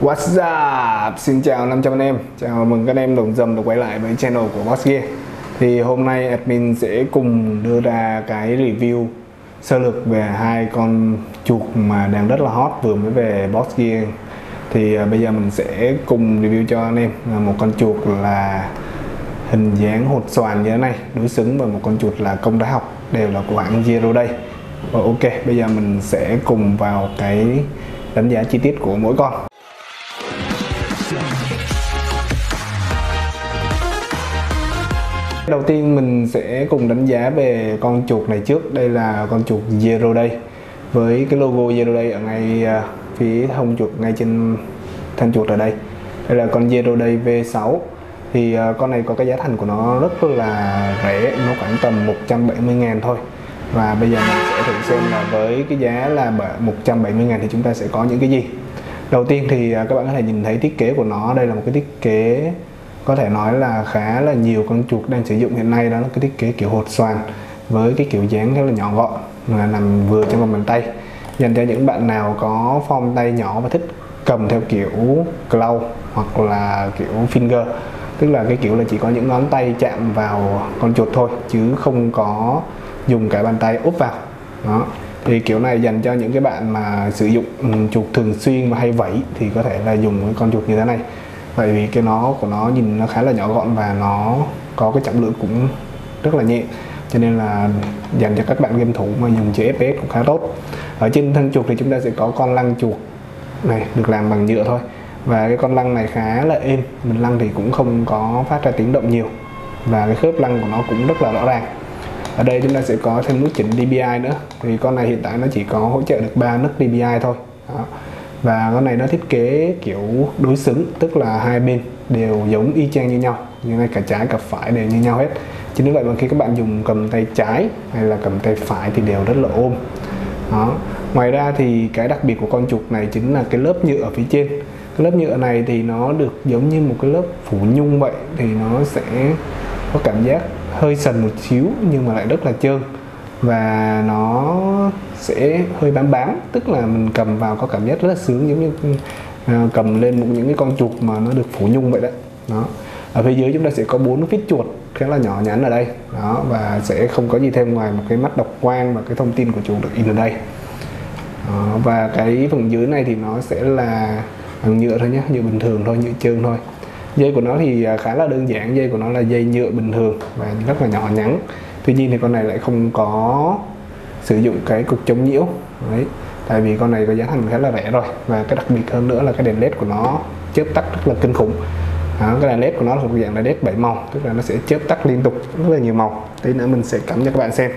What's up? Xin chào 500 anh em. Chào mừng các anh em đồng dầm được quay lại với channel của Boss Gear. Thì hôm nay admin sẽ cùng đưa ra cái review sơ lược về hai con chuột mà đang rất là hot vừa mới về Boss Gear. Thì uh, bây giờ mình sẽ cùng review cho anh em à, một con chuột là hình dáng hột xoàn như thế này đối xứng với một con chuột là công đá học đều là của hãng Zero đây Và ok bây giờ mình sẽ cùng vào cái đánh giá chi tiết của mỗi con. Đầu tiên mình sẽ cùng đánh giá về con chuột này trước. Đây là con chuột Zero Day. Với cái logo Zero Day ở ngay à, phía hông chuột, ngay trên thân chuột ở đây. Đây là con Zero Day V6 Thì à, con này có cái giá thành của nó rất là rẻ. Nó khoảng tầm 170 ngàn thôi. Và bây giờ mình sẽ thử xem là với cái giá là 170 ngàn thì chúng ta sẽ có những cái gì. Đầu tiên thì à, các bạn có thể nhìn thấy thiết kế của nó. Đây là một cái thiết kế có thể nói là khá là nhiều con chuột đang sử dụng hiện nay đó là cái thiết kế kiểu hột xoàn với cái kiểu dáng rất là nhỏ gọn là nằm vừa trong lòng bàn tay. Dành cho những bạn nào có form tay nhỏ và thích cầm theo kiểu claw hoặc là kiểu finger, tức là cái kiểu là chỉ có những ngón tay chạm vào con chuột thôi, chứ không có dùng cái bàn tay úp vào. Đó. Thì kiểu này dành cho những cái bạn mà sử dụng ừ, chuột thường xuyên và hay vẫy thì có thể là dùng cái con chuột như thế này bởi vì cái nó của nó nhìn nó khá là nhỏ gọn và nó có cái trọng lượng cũng rất là nhẹ. Cho nên là dành cho các bạn game thủ mà dùng chữ FPS cũng khá tốt. Ở trên thân chuột thì chúng ta sẽ có con lăng chuột này, được làm bằng nhựa thôi. Và cái con lăng này khá là êm, mình lăng thì cũng không có phát ra tiếng động nhiều. Và cái khớp lăng của nó cũng rất là rõ ràng. Ở đây chúng ta sẽ có thêm nút chỉnh DPI nữa. Thì con này hiện tại nó chỉ có hỗ trợ được ba nút DPI thôi. Đó và con này nó thiết kế kiểu đối xứng, tức là hai bên đều giống y chang như nhau như này cả trái cả phải đều như nhau hết. Chính vì vậy mà khi các bạn dùng cầm tay trái hay là cầm tay phải thì đều rất là ôm. Đó. Ngoài ra thì cái đặc biệt của con chuột này chính là cái lớp nhựa ở phía trên. Cái lớp nhựa này thì nó được giống như một cái lớp phủ nhung vậy, thì nó sẽ có cảm giác hơi sần một xíu nhưng mà lại rất là trơn và nó sẽ hơi bám bám tức là mình cầm vào có cảm giác rất là sướng giống như à, cầm lên một những cái con chuột mà nó được phủ nhung vậy đấy. Đó. Ở phía dưới chúng ta sẽ có bốn vít chuột khá là nhỏ nhắn ở đây. Đó và sẽ không có gì thêm ngoài một cái mắt độc quang và cái thông tin của chuột được in ở đây. Đó, và cái phần dưới này thì nó sẽ là bằng nhựa thôi nhé nhựa bình thường thôi nhựa trơn thôi. Dây của nó thì à, khá là đơn giản dây của nó là dây nhựa bình thường và rất là nhỏ nhắn tuy nhiên thì con này lại không có sử dụng cái cục chống nhiễu. Đấy tại vì con này có giá thành khá là rẻ rồi. Và cái đặc biệt hơn nữa là cái đèn led của nó chớp tắt rất là kinh khủng. Đó, cái đèn led của nó là một dạng là led 7 màu tức là nó sẽ chớp tắt liên tục rất là nhiều màu. Tí nữa mình sẽ cắm cho các bạn xem.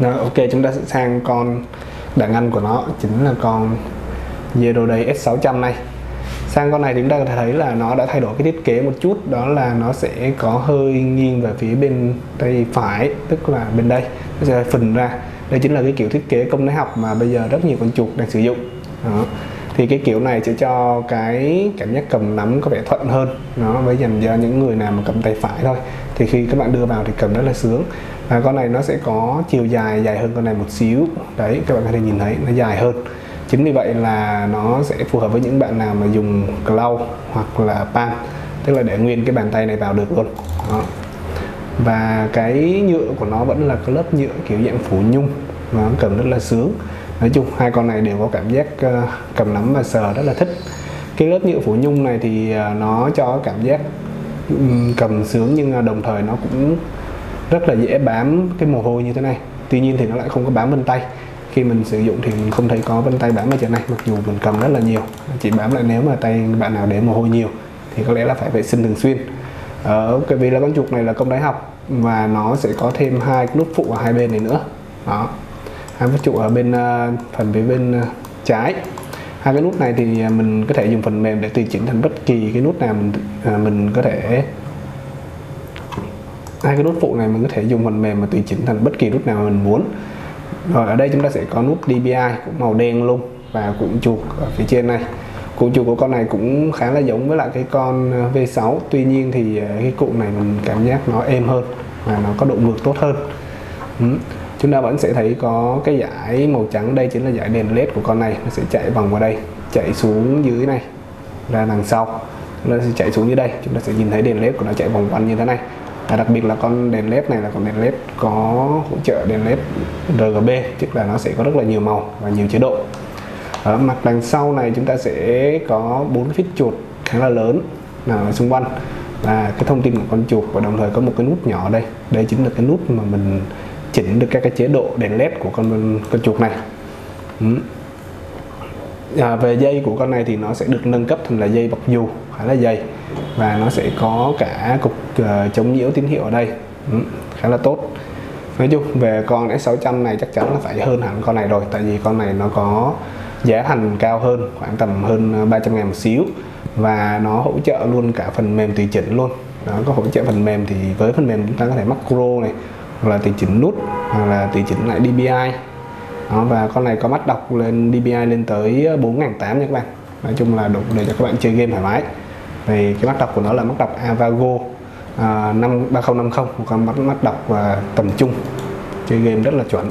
Đó, ok chúng ta sẽ sang con đàn anh của nó chính là con Zero Day S600 này sang con này chúng ta có thể thấy là nó đã thay đổi cái thiết kế một chút. Đó là nó sẽ có hơi nghiêng về phía bên tay phải, tức là bên đây. Nó sẽ phình ra. Đây chính là cái kiểu thiết kế công nghệ học mà bây giờ rất nhiều con chuột đang sử dụng. Đó. thì cái kiểu này sẽ cho cái cảm giác cầm nắm có vẻ thuận hơn. Nó với dành cho những người nào mà cầm tay phải thôi. Thì khi các bạn đưa vào thì cầm rất là sướng. Và con này nó sẽ có chiều dài dài hơn con này một xíu. Đấy, các bạn có thể nhìn thấy nó dài hơn chính vì vậy là nó sẽ phù hợp với những bạn nào mà dùng claw hoặc là pan tức là để nguyên cái bàn tay này vào được luôn. Đó. và cái nhựa của nó vẫn là cái lớp nhựa kiểu dạng phủ nhung nó cầm rất là sướng. Nói chung hai con này đều có cảm giác uh, cầm nắm và sờ rất là thích. Cái lớp nhựa phủ nhung này thì uh, nó cho cảm giác um, cầm sướng nhưng ờ, đồng thời nó cũng rất là dễ bám cái mồ hôi như thế này. Tuy nhiên thì nó lại không có bám vân tay khi mình sử dụng thì mình không thấy có vân tay bám ở chỗ này, mặc dù mình cầm rất là nhiều. Chỉ bám lại nếu mà tay bạn nào để mồ hôi nhiều thì có lẽ là phải vệ sinh thường xuyên. Ở cái vì là con chuột này là công đáy học và nó sẽ có thêm hai nút phụ ở hai bên này nữa. Đó. Hai nút trụ ở bên ờ, phần phía bên ờ, trái. Hai cái nút này thì mình có thể dùng phần mềm để tùy chỉnh thành bất kỳ cái nút nào mình mình có thể hai cái nút phụ này mình có thể dùng phần mềm mà tùy chỉnh thành bất kỳ nút nào mình muốn rồi, ở đây chúng ta sẽ có nút DPI cũng màu đen luôn và cuộn chuột ở phía trên này. Cuộn chuột của con này cũng khá là giống với lại cái con ờ, V6 tuy nhiên thì ờ, cái cuộn này mình cảm giác nó êm hơn và nó có độ mượt tốt hơn. Ừ. chúng ta vẫn sẽ thấy có cái dải màu trắng. Đây chính là dải đèn led của con này. Nó sẽ chạy vòng qua đây, chạy xuống dưới này, ra đằng sau. Nó sẽ chạy xuống như đây. Chúng ta sẽ nhìn thấy đèn led của nó chạy vòng quanh như thế này và đặc biệt là con đèn led này là con đèn led có hỗ trợ đèn led RGB tức là nó sẽ có rất là nhiều màu và nhiều chế độ. Ở mặt đằng sau này chúng ta sẽ có bốn cái phít chuột khá là lớn ở xung quanh. Và cái thông tin của con chuột và đồng thời có một cái nút nhỏ đây. Đây chính là cái nút mà mình chỉnh được các cái chế độ đèn led của con con chuột này. Ừ. à, về dây của con này thì nó sẽ được nâng cấp thành là dây bọc dù khá là dày và nó sẽ có cả cục uh, chống nhiễu tín hiệu ở đây. Ừ, khá là tốt. Nói chung về con S600 này chắc chắn là phải hơn hẳn con này rồi tại vì con này nó có giá thành cao hơn khoảng tầm hơn ờ, 300 ngàn một xíu. Và nó hỗ trợ luôn cả phần mềm tùy chỉnh luôn. Nó có hỗ trợ phần mềm thì với phần mềm chúng ta có thể macro này hoặc là tùy chỉnh nút hoặc là tùy chỉnh lại DPI đó, và con này có mắt đọc lên DPI lên tới ờ, 4.800 nha các bạn. Nói chung là đủ để cho các bạn chơi game thoải mái thì cái mắt đọc của nó là mắt đọc Avago à, 5 3050 một con mắt mắt đọc và tầm trung. Chơi game rất là chuẩn.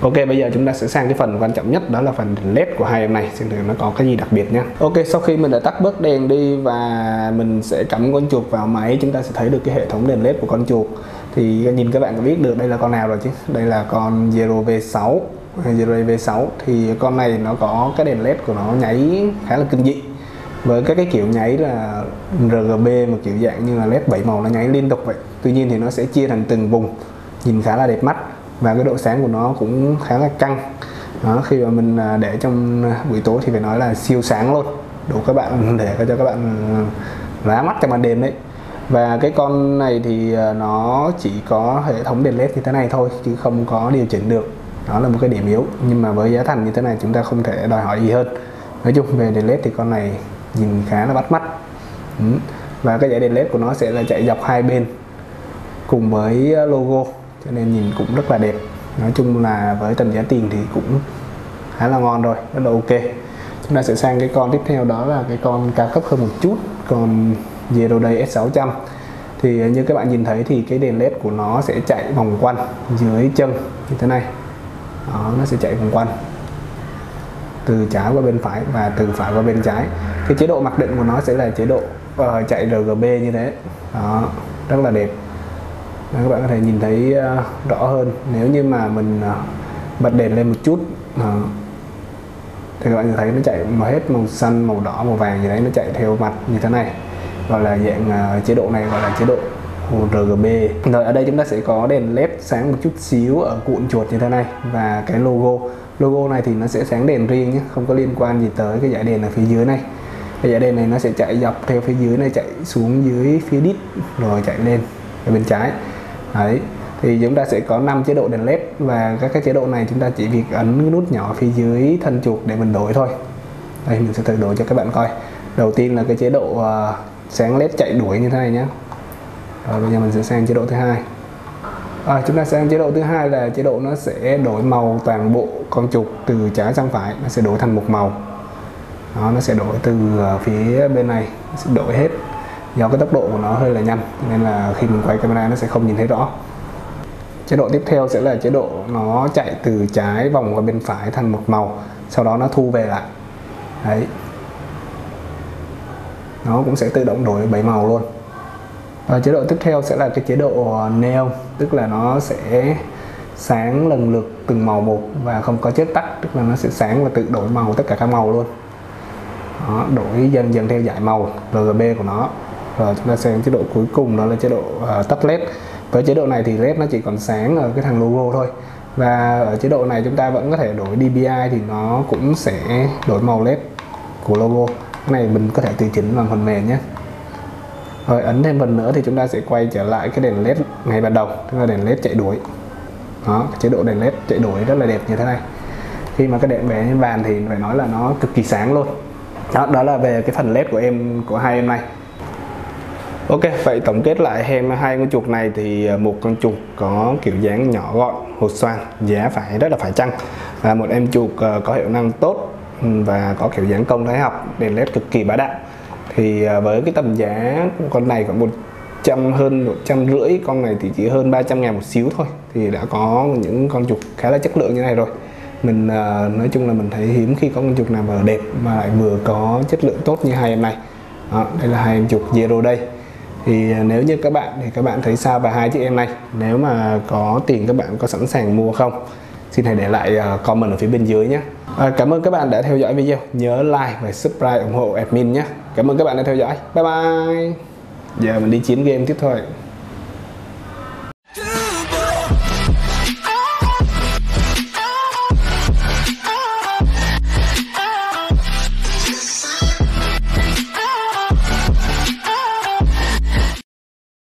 Ok bây giờ chúng ta sẽ sang cái phần quan trọng nhất đó là phần led của hai em này. Xem thử nó có cái gì đặc biệt nhé Ok sau khi mình đã tắt bớt đèn đi và mình sẽ cắm con chuột vào máy chúng ta sẽ thấy được cái hệ thống đèn led của con chuột. Thì nhìn các bạn có biết được đây là con nào rồi chứ? Đây là con Zero V6 Zero V6 thì con này nó có cái đèn led của nó nháy khá là kinh dị với các cái kiểu nháy là RGB một kiểu dạng như là led 7 màu nó nháy liên tục vậy. Tuy nhiên thì nó sẽ chia thành từng vùng nhìn khá là đẹp mắt và cái độ sáng của nó cũng khá là căng. Đó, khi mà mình à, để trong buổi tối thì phải nói là siêu sáng luôn. Đủ các bạn để cho các bạn à, lá mắt trong ban đêm đấy. Và cái con này thì à, nó chỉ có hệ thống đèn led như thế này thôi chứ không có điều chỉnh được. Đó là một cái điểm yếu nhưng mà với giá thành như thế này chúng ta không thể đòi hỏi gì hơn. Nói chung về đèn led thì con này nhìn khá là bắt mắt. Ừ. và cái dãy đèn led của nó sẽ là chạy dọc hai bên cùng với ờ, logo cho nên nhìn cũng rất là đẹp. Nói chung là với tầm giá tiền thì cũng khá là ngon rồi rất là ok. Chúng ta sẽ sang cái con tiếp theo đó là cái con cao cấp hơn một chút còn Zero Day S600 thì ờ, như các bạn nhìn thấy thì cái đèn led của nó sẽ chạy vòng quanh dưới chân như thế này. Đó, nó sẽ chạy vòng quanh từ trái qua bên phải và từ phải qua bên trái cái chế độ mặc định của nó sẽ là chế độ uh, chạy RGB như thế. Đó rất là đẹp. Đó, các bạn có thể nhìn thấy uh, rõ hơn. Nếu như mà mình uh, bật đèn lên một chút uh, thì các bạn thấy nó chạy màu hết màu xanh màu đỏ màu vàng gì đấy nó chạy theo mặt như thế này. Gọi là dạng uh, chế độ này gọi là chế độ RGB rồi ở đây chúng ta sẽ có đèn led sáng một chút xíu ở cuộn chuột như thế này và cái logo. Logo này thì nó sẽ sáng đèn riêng nhé không có liên quan gì tới cái dải đèn ở phía dưới này cái giờ đèn này nó sẽ chạy dọc theo phía dưới này chạy xuống dưới phía đít rồi chạy lên ở bên trái. Đấy thì chúng ta sẽ có 5 chế độ đèn led và các cái chế độ này chúng ta chỉ việc ấn cái nút nhỏ phía dưới thân chuột để mình đổi thôi. Đây mình sẽ thử đổi cho các bạn coi. Đầu tiên là cái chế độ uh, sáng led chạy đuổi như thế này nhé rồi bây giờ mình sẽ sang chế độ thứ hai. À, chúng ta sang chế độ thứ hai là chế độ nó sẽ đổi màu toàn bộ con chuột từ trái sang phải nó sẽ đổi thành một màu đó, nó sẽ đổi từ ờ, phía bên này nó sẽ đổi hết. Do cái tốc độ của nó hơi là nhanh nên là khi mình quay camera nó sẽ không nhìn thấy rõ. Chế độ tiếp theo sẽ là chế độ nó chạy từ trái vòng qua bên phải thành một màu sau đó nó thu về lại. Đấy. Nó cũng sẽ tự động đổi bảy màu luôn. Và chế độ tiếp theo sẽ là cái chế độ ờ, neo tức là nó sẽ sáng lần lượt từng màu một và không có chết tắt tức là nó sẽ sáng và tự đổi màu tất cả các màu luôn đó, đổi dần dần theo dải màu RGB của nó. Rồi chúng ta sang chế độ cuối cùng đó là chế độ uh, tắt led. Với chế độ này thì led nó chỉ còn sáng ở cái thằng logo thôi. Và ở chế độ này chúng ta vẫn có thể đổi DPI thì nó cũng sẽ đổi màu led của logo. Cái này mình có thể tùy chỉnh bằng phần mềm nhé. Rồi ấn thêm phần nữa thì chúng ta sẽ quay trở lại cái đèn led ngay ban đầu tức là đèn led chạy đuổi. Đó chế độ đèn led chạy đuổi rất là đẹp như thế này. Khi mà cái đèn bé như bàn thì phải nói là nó cực kỳ sáng luôn đó, đó là về cái phần led của em của hai em này. Ok, vậy tổng kết lại em hai con chuột này thì à, một con chuột có kiểu dáng nhỏ gọn, hột xoàn, giá phải rất là phải chăng? Và một em chuột à, có hiệu năng tốt ừ, và có kiểu dáng công thái học, đèn led cực kỳ bá đạo. Thì à, với cái tầm giá con này khoảng một trăm hơn một trăm rưỡi con này thì chỉ hơn 300 ngàn một xíu thôi. Thì đã có những con chuột khá là chất lượng như này rồi mình uh, nói chung là mình thấy hiếm khi có con chuột nào mà đẹp mà lại vừa có chất lượng tốt như hai em này. Đó, đây là hai em chuột zero đây thì uh, nếu như các bạn thì các bạn thấy sao về hai chiếc em này? Nếu mà có tiền các bạn có sẵn sàng mua không? Xin hãy để lại uh, comment ở phía bên dưới nhé. À, cảm ơn các bạn đã theo dõi video. Nhớ like và subscribe ủng hộ admin nhé. Cảm ơn các bạn đã theo dõi. Bye bye. Giờ mình đi chiến game tiếp thôi.